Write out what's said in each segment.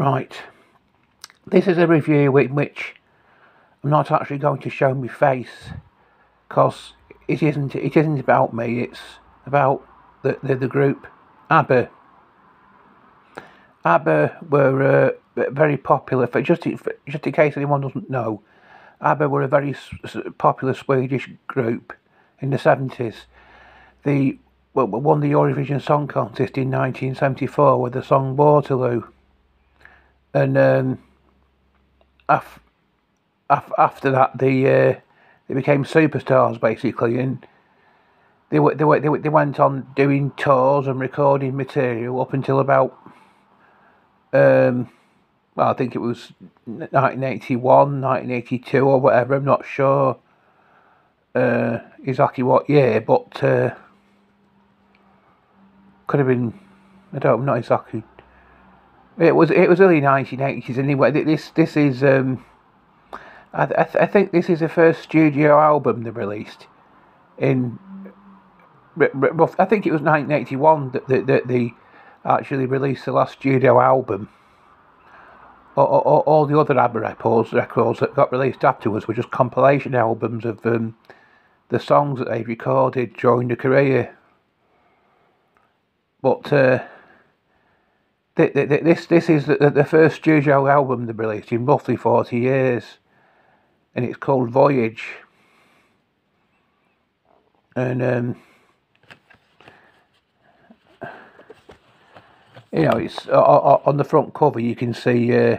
Right. This is a review in which I'm not actually going to show my face because it isn't it isn't about me it's about the the, the group ABBA. ABBA were uh, very popular for just for, just in case anyone doesn't know ABBA were a very popular Swedish group in the 70s. They won the Eurovision Song Contest in 1974 with the song Waterloo and um, af- af- after that they uh, they became superstars basically, and they w- they, w- they, w- they went on doing tours and recording material up until about um, well, I think it was 1981, 1982 or whatever. I'm not sure uh, exactly what year, but uh, could have been. I don't. Not exactly it was it was early 1980s anyway. This this is um, I I, th- I think this is the first studio album they released in. I think it was 1981 that, that, that they actually released the last studio album. All, all, all the other ABBA records, records that got released afterwards were just compilation albums of um, the songs that they recorded during the career. But uh, this this is the, the first studio album they released in roughly 40 years and it's called Voyage. And um, you know it's on the front cover you can see uh,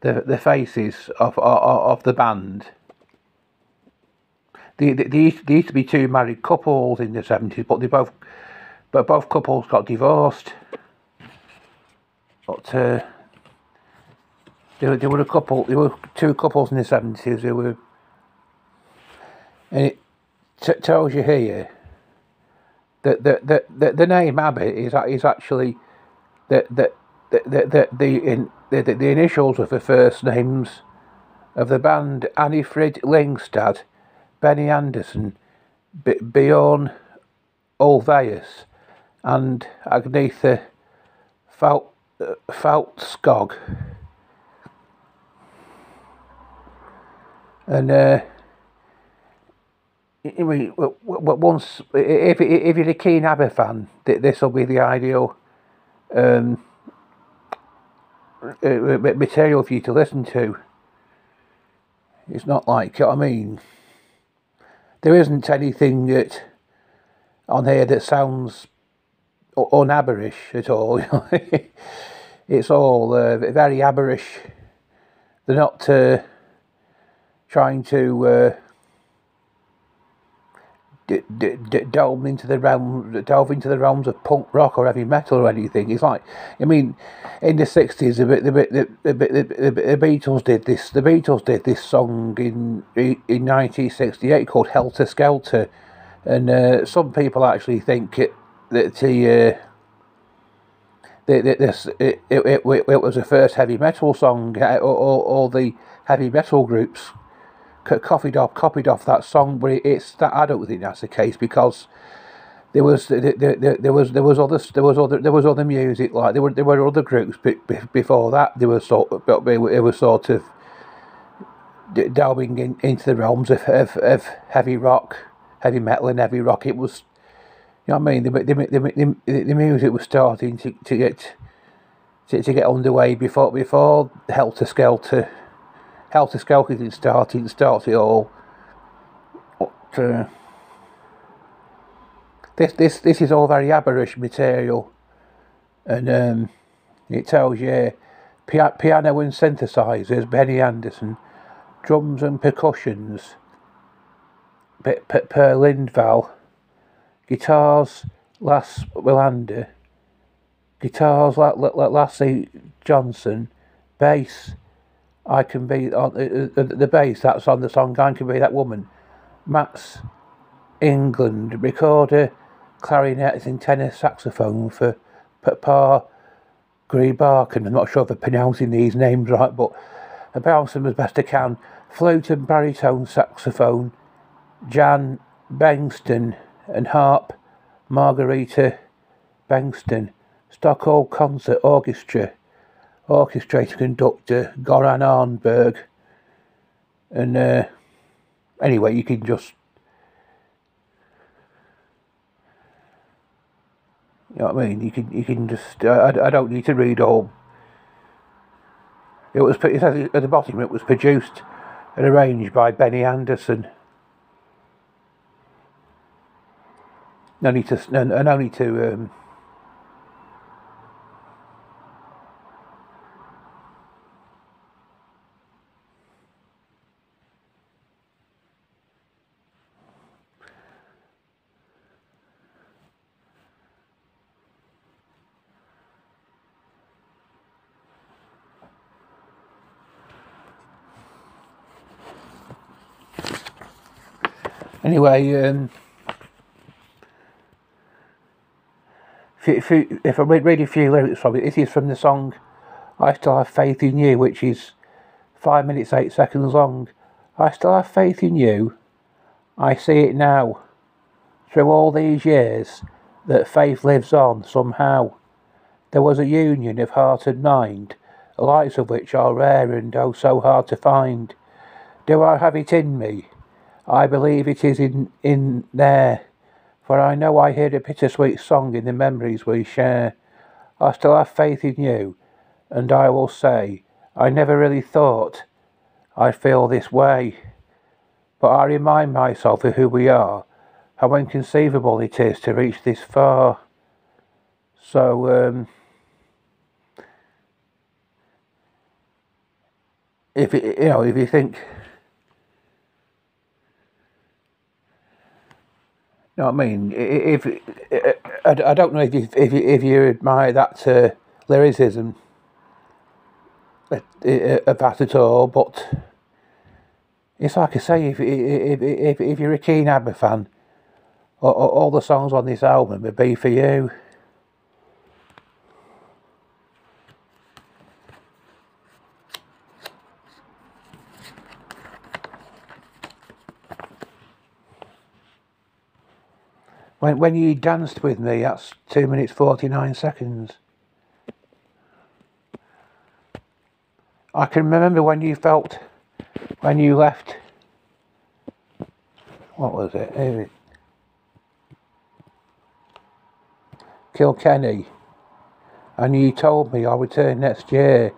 the the faces of of, of the band. They, they used to be two married couples in the 70s but they both but both couples got divorced but uh, there, there were a couple, there were two couples in the 70s who were, and it t- tells you here that the, the, the, the name ABBA is, is actually the, the, the, the, the, in, the, the, initials of the first names of the band Anni-Frid Lyngstad, Benny Andersson, B- Bjorn Ulvaeus, and Agnetha Falt Faltskog. And uh, mean, once if if you're a keen ABBA fan, this will be the ideal um, uh, material for you to listen to. It's not like you know what I mean. There isn't anything that on here that sounds unabberish at all. it's all uh, very abberish. They're not uh, trying to uh, d- d- d- delve into the realm, delve into the realms of punk rock or heavy metal or anything. It's like, I mean, in the sixties, the, the, the, the, the, the Beatles did this. The Beatles did this song in in nineteen sixty eight called Helter Skelter, and uh, some people actually think it that he, uh, this it, it, it, it, was the first heavy metal song. All, all, all the heavy metal groups copied off copied off that song, but it, it's that I don't think that's the case because there was there, there, there was there was other there was other there was other music like there were there were other groups before that. They were sort of it was sort of delving in, into the realms of, of, of heavy rock, heavy metal, and heavy rock. It was you know what I mean? The, the, the, the, the music was starting to, to get to, to get underway before before Helter Skelter. Helter Skelter didn't start, it starts it all. But, uh, this this this is all very aberrish material, and um, it tells you pia- piano and synthesizers, Benny Andersson, drums and percussions, per, per, Per Lindvall guitars Lasse Wellander, guitars like Johnson, bass I can be on the, the, the bass that's on the song I can be that woman, Mats Englund recorder, clarinet and tenor saxophone for Papa Grybarken. I'm not sure if I'm pronouncing these names right, but I bounce them as best I can. Flute and baritone saxophone, Jan Bengtson and harp Margarita Bengtson, Stockholm Concert Orchestra, orchestrator conductor Goran Arnberg. And uh, anyway, you can just You know what I mean? You can you can just I, I don't need to read all. It was it says at the bottom it was produced and arranged by Benny Andersson. No need to and, and only to um, Anyway, um, if, I read, read a few lyrics from it, this is from the song I Still Have Faith in You, which is 5 minutes 8 seconds long. I still have faith in you. I see it now. Through all these years, that faith lives on somehow. There was a union of heart and mind, the likes of which are rare and oh so hard to find. Do I have it in me? I believe it is in, in there, for I know I hear a bittersweet song in the memories we share. I still have faith in you, and I will say, I never really thought I'd feel this way. But I remind myself of who we are, how inconceivable it is to reach this far. So, um, if it, you know, if you think You know what I mean? If, if I, don't know if you if you, if you admire that uh, lyricism of that at all, but it's like I say, if if if, if you're a keen ABBA fan, all, all the songs on this album would be for you. When, when you danced with me, that's 2 minutes 49 seconds. I can remember when you felt, when you left, what was it? Kilkenny, and you told me I'll return next year.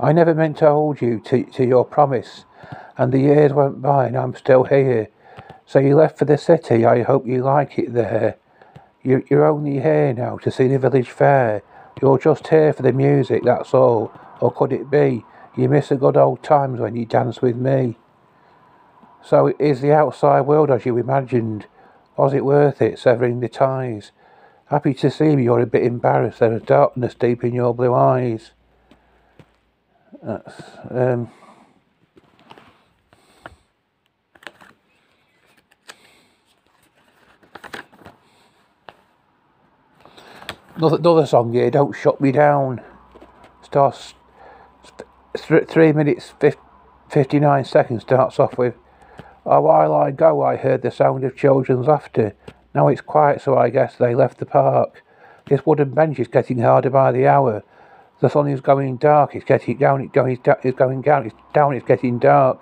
I never meant to hold you to, to your promise, and the years went by and I'm still here. So you left for the city. I hope you like it there. You're, you're only here now to see the village fair. You're just here for the music, that's all. Or could it be you miss the good old times when you dance with me? So is the outside world as you imagined? Was it worth it, severing the ties? Happy to see me, you're a bit embarrassed. There is darkness deep in your blue eyes. That's, um, Another, song here, Don't Shut Me Down. Starts th- 3 minutes 59 seconds, starts off with A while I go, I heard the sound of children's laughter. Now it's quiet, so I guess they left the park. This wooden bench is getting harder by the hour. The sun is going dark, it's getting down, it's going, it's going down, it's down, it's getting dark.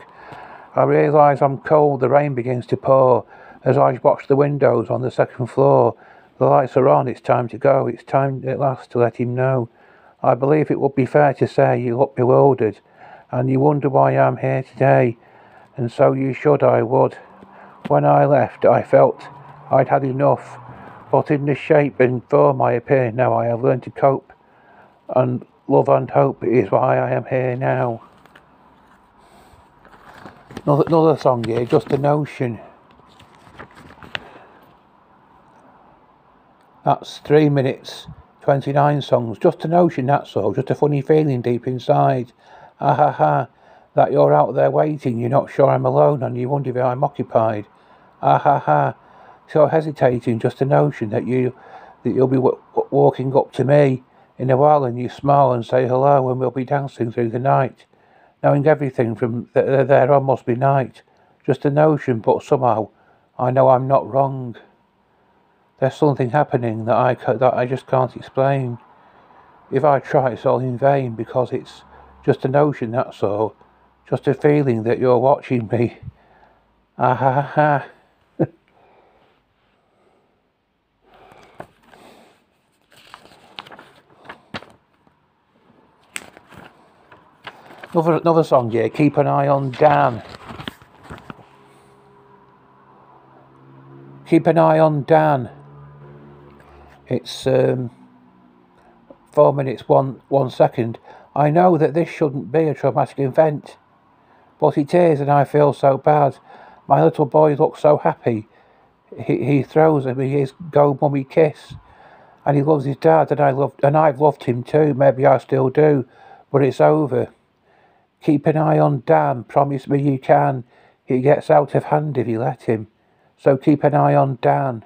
I realise I'm cold, the rain begins to pour as I watch the windows on the second floor. The lights are on, it's time to go, it's time at last to let him know. I believe it would be fair to say you look bewildered, and you wonder why I'm here today, and so you should, I would. When I left, I felt I'd had enough, but in the shape and form I appear now, I have learned to cope, and love and hope is why I am here now. Another, another song here, just a notion. That's three minutes, 29 songs. Just a notion, that's all. Just a funny feeling deep inside. Ah ha ha. That you're out there waiting, you're not sure I'm alone, and you wonder if I'm occupied. Ah ha ha. So hesitating, just a notion that you that you'll be w- walking up to me in a while and you smile and say hello and we'll be dancing through the night. Knowing everything from th- there on must be night. Just a notion, but somehow I know I'm not wrong. There's something happening that I, that I just can't explain. if I try, it's all in vain because it's just a notion, that's all. Just a feeling that you're watching me. Ah ha ha. another, another song here, Keep an Eye on Dan. Keep an eye on Dan. It's um, four minutes, one, one second. I know that this shouldn't be a traumatic event, but it is, and I feel so bad. My little boy looks so happy. He, he throws me his go mummy kiss, and he loves his dad, and I love, and I've loved him too. Maybe I still do, but it's over. Keep an eye on Dan. Promise me you can. He gets out of hand if you let him. So keep an eye on Dan.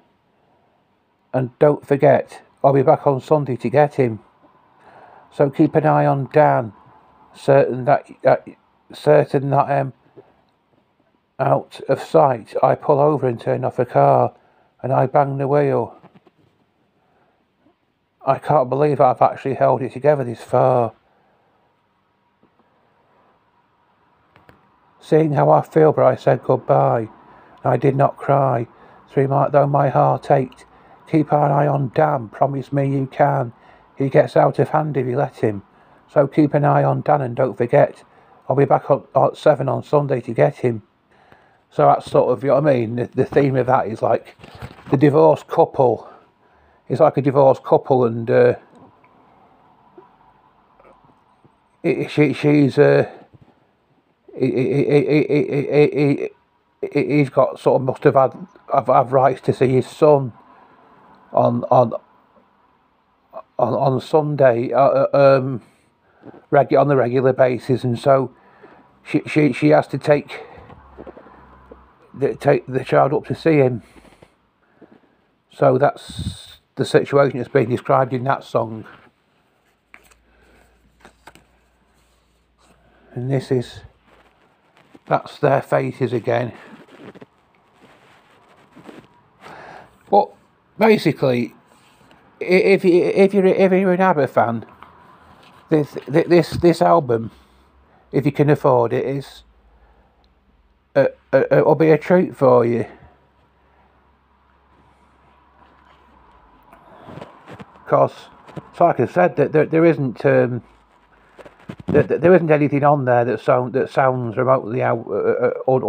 And don't forget, I'll be back on Sunday to get him. So keep an eye on Dan. Certain that, uh, certain that I'm out of sight, I pull over and turn off the car, and I bang the wheel. I can't believe I've actually held it together this far. Seeing how I feel, but I said goodbye. and I did not cry. Through my, though my heart ached. Keep an eye on Dan. Promise me you can. He gets out of hand if you let him. So keep an eye on Dan and don't forget. I'll be back at 7 on Sunday to get him. So that's sort of, you know what I mean? The, the theme of that is like the divorced couple. It's like a divorced couple and uh, it, she, she's... Uh, he, he's got sort of must have had have, have rights to see his son on on on, on Sunday uh, uh um regu- on the regular basis and so she she, she has to take the, take the child up to see him. So that's the situation that's being described in that song. And this is that's their faces again. But basically if you if you're if you're an ABBA fan this this this album if you can afford it is uh, uh, it'll be a treat for you because like I said that there, there isn't um, there isn't anything on there that sound that sounds remotely out, uh, uh, un,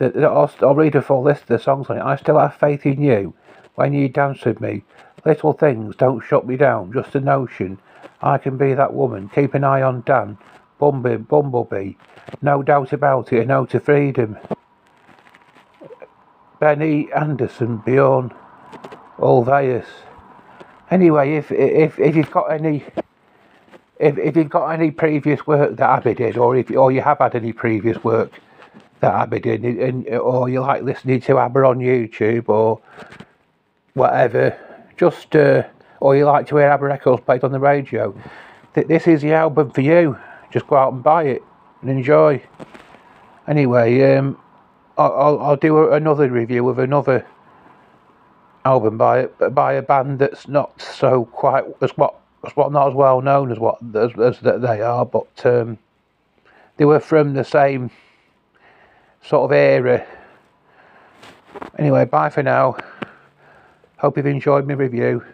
unabberish. I'll, I'll read a full list of the songs on it. I still have faith in you. When you dance with me, little things don't shut me down. Just a notion. I can be that woman. Keep an eye on Dan. Bumblebee, Bumblebee. No doubt about it. A no to freedom. Benny Andersson, Bjorn, Ulvaeus. Anyway, if if if you've got any if, if you've got any previous work that Abby did, or if or you have had any previous work that Abby did, and, or you like listening to Abba on YouTube or whatever, just uh, or you like to hear Abba records played on the radio, th- this is the album for you. Just go out and buy it and enjoy. Anyway, um, I'll, I'll, do a, another review of another album by by a band that's not so quite as what well, not as well known as what as, as that they are, but um, they were from the same sort of era. Anyway, bye for now. Hope you've enjoyed my review.